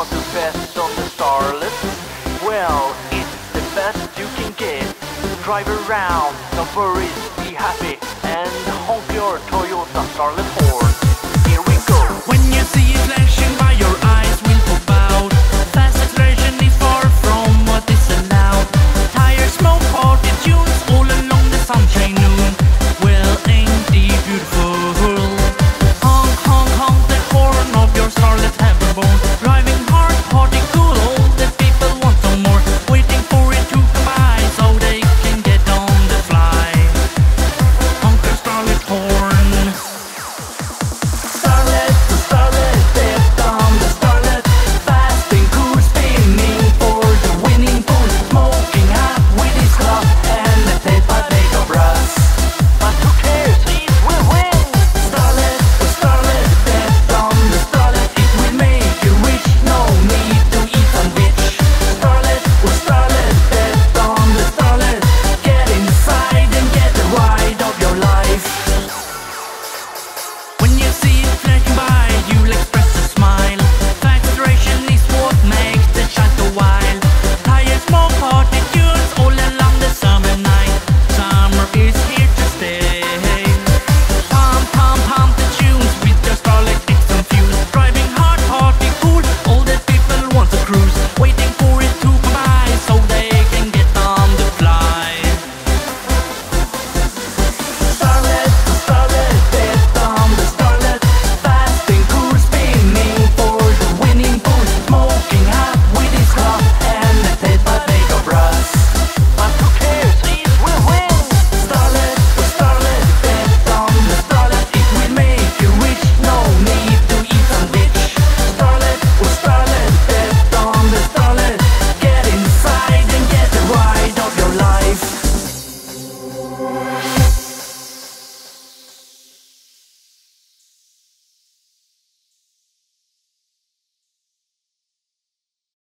want the best of the Starlet? Well, it's the best you can get. Drive around, no worries, be happy, and honk your Toyota Starlet